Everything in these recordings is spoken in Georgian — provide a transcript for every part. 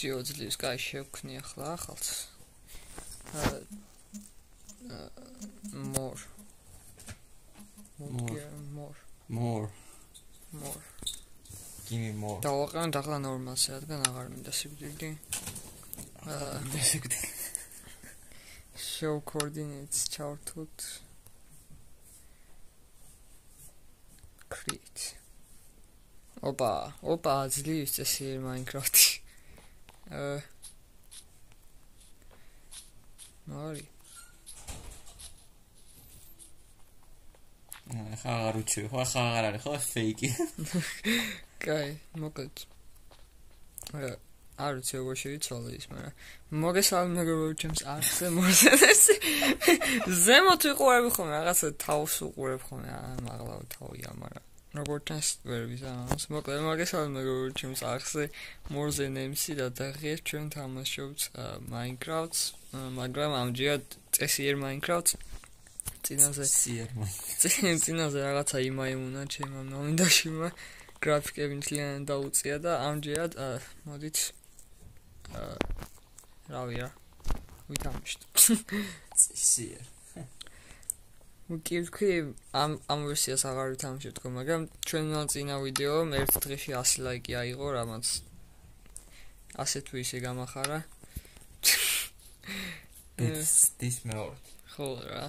ვიციო ძლივს, კაი შევქნი ახლა ახალს. აა more. More. more. More. more. Give me more. დავაყენოთ ახლა ნორმალს, რადგან აღარ მინდა სიკვდილი. აა show coordinates chart-ут create. ოპა, ოპა, ძლივს წესი Minecraft-ი. აა მარი ხა აღარ უჩვი, ხო ხა აღარ არის, ხო ფეიკი. კაი, მოკლედ. აა არ ვიცი როგორ შეიძლება ის, მაგრამ მოგესალმე როგორ ჩემს არხზე მოსეს. ზემოთ ვიყურებ ხოლმე რაღაცა თავს უყურებ ხოლმე, აა მაღლა თავია, მაგრამ როგორ ჩანს ვერ ვიზამს. მოკლედ მოგესალმე როგორ ჩემს არხზე მორზე ნემსი და დაღიეთ ჩვენ თამაშობთ Minecraft-ს, მაგრამ ამჯერად წესიერ Minecraft-ს წინაზე სიერ წინაზე რაღაცა იმაიმუნა ჩემო ნომინდაშიმა. გრაფიკები მთლიანად დაუწია და ამჯერად მოდით აა რავია ვითამაშთ სიერ უკივკი ამ ამ ვერსიას აღარ ვითამაშეთ თქო მაგრამ ჩვენმა წინა ვიდეო ერთ დღეში 100 ლაიკი აიღო რამაც ასე თუ ისე გამახარა ეს this more ხო რა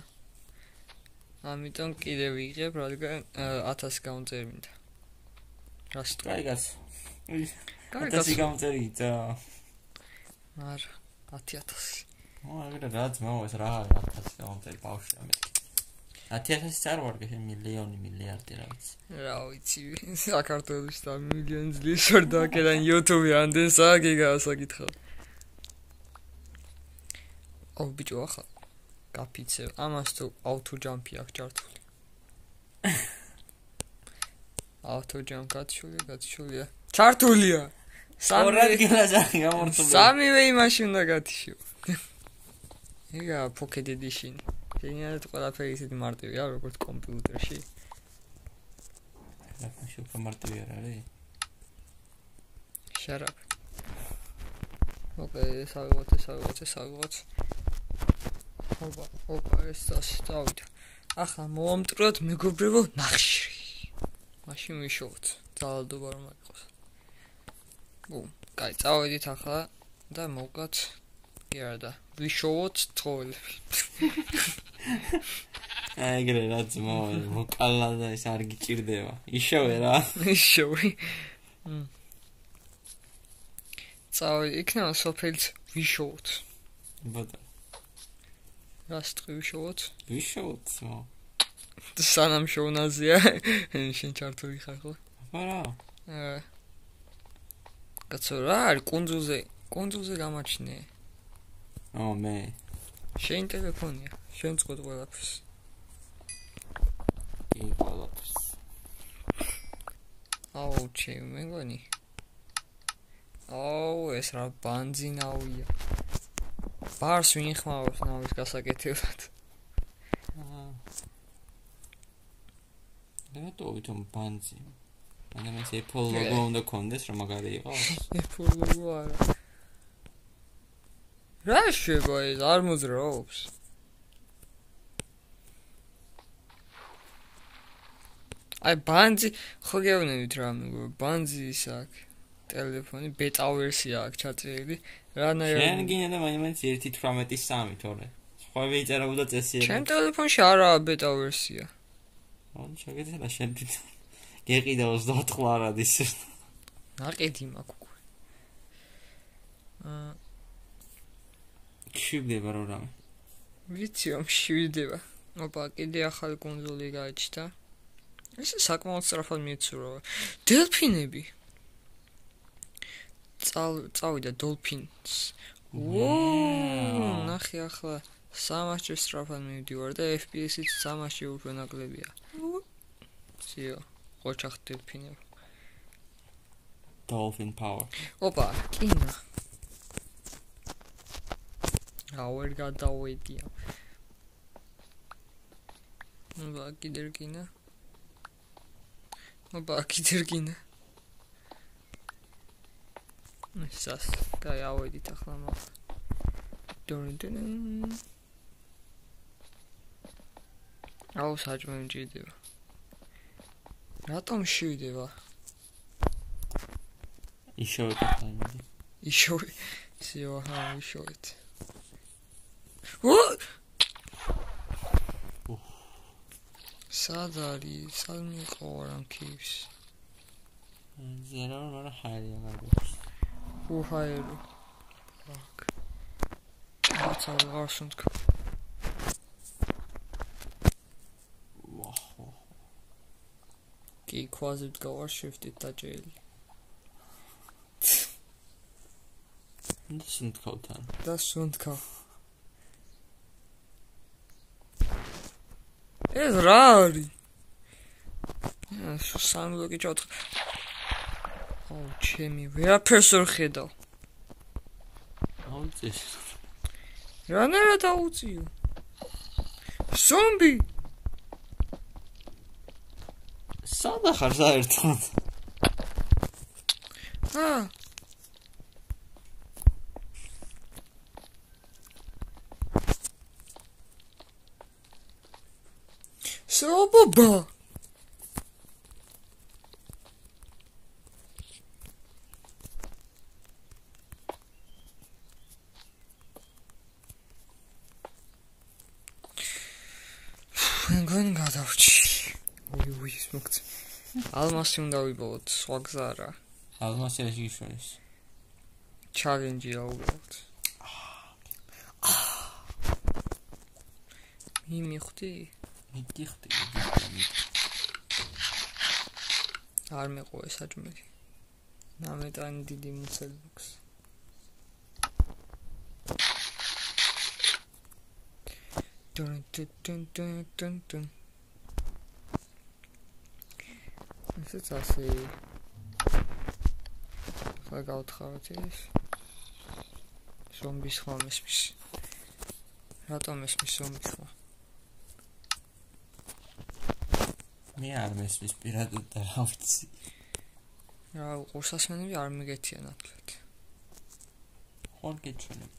ამიტომ კიდე ვიღებ, რადგან 1000 გამწერმინდა. რას თუ? კაიგას. კაიგას გამწერიდა. არ 10000. ო, აგერა რაც მოვა რა 1000 გამწერი ბავშვი ამე. 10000 წარვარგე მილიონი მილიარდი რა ვიცი. რა ვიცი, საქართველოს და მილიონი ძლივს ვერ დაკერან YouTube-ი ამდენ საგიგა საკითხა. ო ბიჭო ახლა გაფიცე ამას თუ აუთო ჯამპი აქვს ჩართული აუთო ჯამპ გათშული გათშულია ჩართულია სამი გილაზარი გამორთული სამივე იმაში უნდა გათიშო იგა pocket edition გენიალურად ყველაფერი ისეთი მარტივია როგორც კომპიუტერში რა შევქა მარტივი არ არის შარაპ ოკეი საგოთ საგოთ საგოთ ოპა, ოპა, ეს დასწავით. ახლა მომამტროთ მეგობრებო ნახშირი. მაშინ ვიშოვოთ. ძალადობა რომ აიყოს. ბუ, კაი, წავედით ახლა და მოვკათ. კი არა და ვიშოვოთ თხოველები. ეგრე რა ძმო, ვოკალა და ეს არ გიჭირდება. იშოვე რა. იშოვე. წავედი, იქნება სოფელს ვიშოვოთ. ბატონო რას ტყივშოვოთ? ვიშოვოთ, ო. სანამ შოვნაზია, შენ ჩართული ხარ ხო? არა. აა. კაცო რა არის კონძულზე? კონძულზე გამაჩნე. ო მე. შენ ტელეფონია. შენ წყვეტ ყველაფერს. ი ყველაფერს. აუ, ჩემ მეგონი. აუ, ეს რა ბანძინაუია. ბარს ვინ ხმაურს ნავის გასაკეთებლად. აა. ნეტო ვითომ ბანძი. მაგრამ ეს Apple logo უნდა კონდეს რომ მაგარი იყოს. Apple logo არა. რა შეგო ეს არ მოძრაობს? აი ბანძი ხო გეუბნებით რა ბანძი ის აქვს. ტელეფონი ბეტა ვერსია აქვს ჩაწერილი. რანაირად შენ გინდა და მაინც 1.18.3 თორე. სხვა ვიწერებოდა წესიერი. ჩემ ტელეფონში არაა ბეტა ვერსია. ანუ შეგეძლო შენ გეყიდა 24 ლარად ის. ნაყედი მაქვს უკვე. აა შევდება რა რამე. ვიცი რომ შევდება. ოპა, კიდე ახალი კონსოლი გაიჩნდა. ეს საკმაოდ სწრაფად მიეცურა. დელფინები. წავ წავიდა დოლფინს. ვოუ, ნახე ახლა სამაშე სტრაფად მივდივარ და FPS-იც სამაშე უფრო ნაკლებია. ძიო, ყოჩახ დელფინი. Dolphin power. ოპა, კინა. აუერ გადავიდია. ოპა, კიდერ კინა. ოპა, კიდერ კინა. სას კაი ავედით ახლა მაგ დორინტენ აუ საჭმე მჭირდება რატომ შევიდება ისოვე ტაიმი ისოვე სიო ჰა ისოვეთ ო სად არის სად მიყო რამ კიფს ზერო რა ჰაერია გარკვეულს უჰაერო ფაკ აცა ვარსუნდ ვაჰ კი quasi გავარ shift-ით დაჭერილი და სუნთქავთან და სუნთქავ ეს რა არის? სამლოკი ჩოთ. ო, ჩემი, ვერაფერს ვერ ხედავ. აუწეს. რანერა დაუწიო? ზომბი. სადა ხარ საერთოდ? აა Sobaba. გან გადავჭი. უი უი სმოგც. ალმასი უნდა ვიბოლოთ, სხვა გზა რა. ალმასი ეს ისონის. ჩალენჯია უბრალოდ. მიმიხდი? მიგიხდი არ მეყო ეს აჭმელი ნამეტანი დიდი მუცელბუქს დუნ დუნ დუნ დუნ დუნ ესეც ასე ხა გავთხაროთ ეს. ზომბის ხომ ესმის რატომ ესმის ზომბის ხომ მე არ მესმის პირადად და რა ვიცი. რა ყურსასმენები არ მიგეთია ნათლად. ხომ გეჩვენება.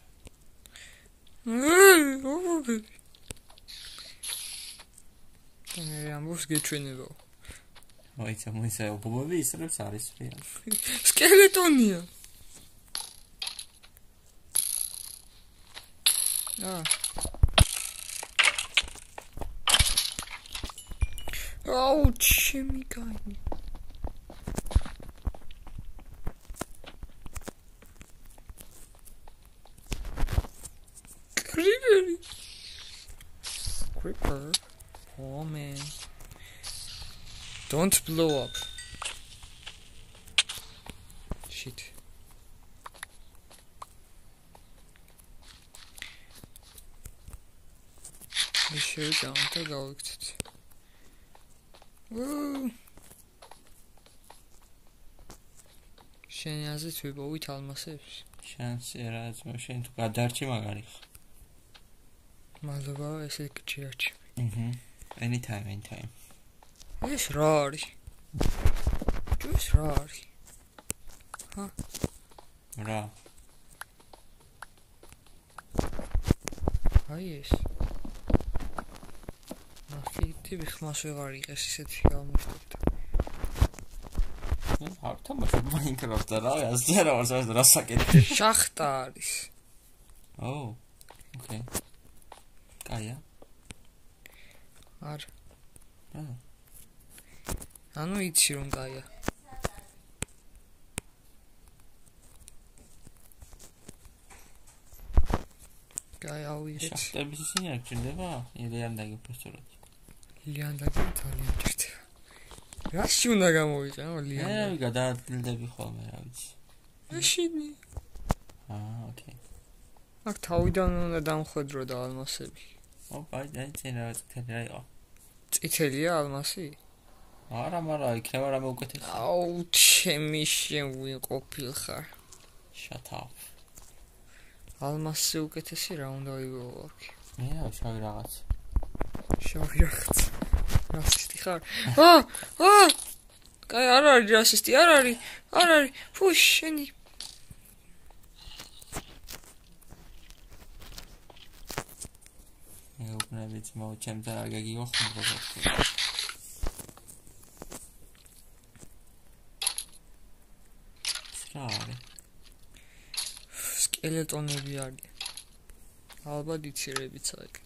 მე ამბობს გეჩვენება. მოიცა მოიცა უბობები ისრებს არის რეალ. სკელეტონია. აა აუ ჩემი კაი კრიპერი creeper. Oh man. Don't blow up. Shit. მე შევიდა და გავიქცეთ შენ აზრით ვიპოვით ალმასებს? შანსი რაც მე შენ თუ გადარჩი მაგარი ხ. მადლობა ესე გჭირჩი. აჰა. anytime anytime. ეს რა არის? ჯუს რა არის? ჰა? რა? აი ეს. ტიპი ხმას ვეღარ იყეს ისეთი გამოსტოთ. ნუ არ თამაში Minecraft-ს რა, ასე რა ვარ საერთოდ რა საკეთე. შახტა არის. ო. ოკეი. კაია. არ. აა. ანუ იცი რომ კაია. კაი ავიღეთ. შახტების ისინი არ ჩნდება? ილიან და პროფესორად. ლიანდაგი ძალიან ჭირდება. რაში უნდა გამოვიჭანო ლიანდაგი? მე გადაადგილდები ხოლმე, რა ვიცი. მაშინი. აა, ოკეი. აქ თავიდან უნდა დამხვედრო და ალმასები. ოპა, აი წინ რა წითელი რა იყო? წითელია ალმასი? არა, მარა, იქნება რამე უკეთესი. აუ, ჩემი შენ ვიყოფილ ხარ. Shut up. ალმასი უკეთესი რა უნდა ვიგო აქ? მე რა შავი რაღაც. შავი რაღაც. რასისტი ხარ? ა, ა! კაი, არ არის რასისტი, არ არის. არ არის. ფუ, შენი მეუბნები ძმო, ჩემთან არ გაგიოხმო რა რა არის? სკელეტონები არის. ალბათ იციერებიც აქვს.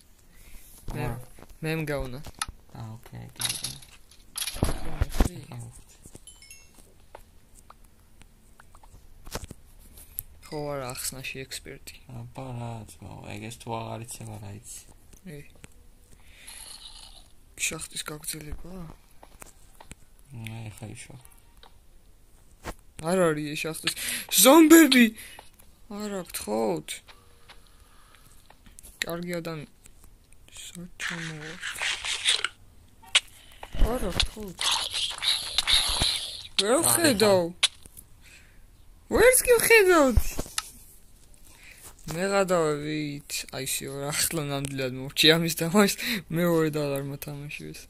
მე მე მგავნა. აა, ოკეი, გიგო. ხო არა ახსნაში ექსპერტი. აბა რა, ძმაო, ეგეს თუ აღარ იცება რა იცი. ე. შახტის გაგრძელება? აი, ხაიშო. არ არის შახტის ზომბები. არა გთხოვთ. კარგი ადამი. საჩამო. არა გთხოვთ. ვერ ხედავ. ვერც კი ხედავთ. მე გადავით, აი შე რა ახლა ნამდვილად მოვჭი ამის და მას მეორე და არ მოთამაშებს.